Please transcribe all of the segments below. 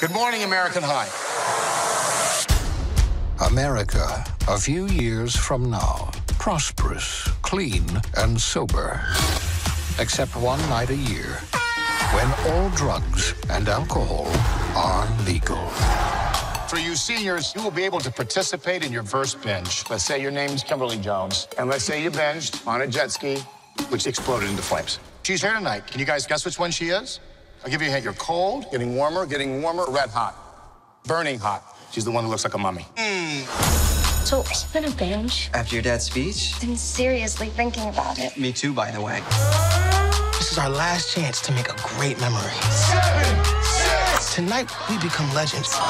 Good morning, American High. America, a few years from now, prosperous, clean, and sober. Except one night a year, when all drugs and alcohol are legal. For you seniors, you will be able to participate in your first binge. Let's say your name's Kimberly Jones, and let's say you binged on a jet ski, which exploded into flames. She's here tonight. Can you guys guess which one she is? I'll give you a hint. You're cold, getting warmer, getting warmer, red hot, burning hot. She's the one who looks like a mummy. Hmm. So, are you gonna binge? After your dad's speech? I'm seriously thinking about it. Me too, by the way. This is our last chance to make a great memory. Tonight, we become legends.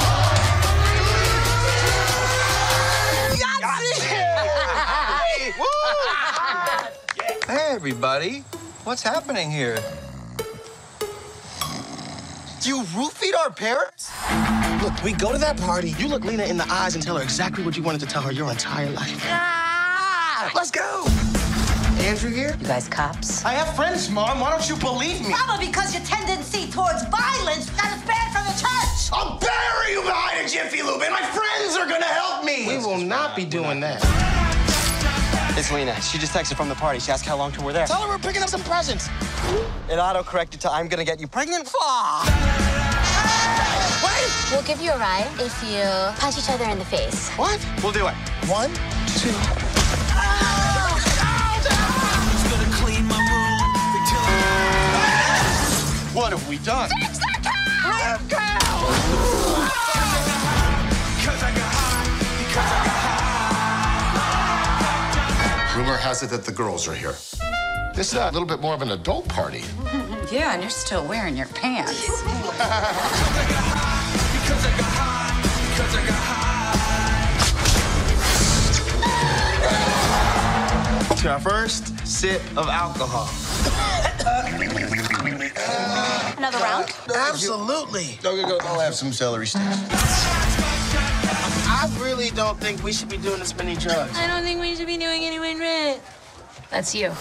Hey, everybody. What's happening here? Do you roofied our parents? Look, we go to that party, you look Lena in the eyes and tell her exactly what you wanted to tell her your entire life. Let's go! Andrew here? You guys cops? I have friends, Mom. Why don't you believe me? Probably because your tendency towards violence that is banned from the church. I'll bury you behind a Jiffy Lube, and my friends are gonna help me. We will not be doing that. It's Lena. She just texted from the party. She asked how long till we're there. Tell her we're picking up some presents. It auto-corrected to I'm gonna get you pregnant. Fuck! Wait! We'll give you a ride if you punch each other in the face. What? We'll do it. One, two. What have we done? Rumor has it that the girls are here. This is a little bit more of an adult party. Yeah, and you're still wearing your pants. To our first sip of alcohol. Another round? Absolutely. Go, go, go. I'll have some celery sticks. I really don't think we should be doing this many drugs. I don't think we should be doing anyone right. That's you.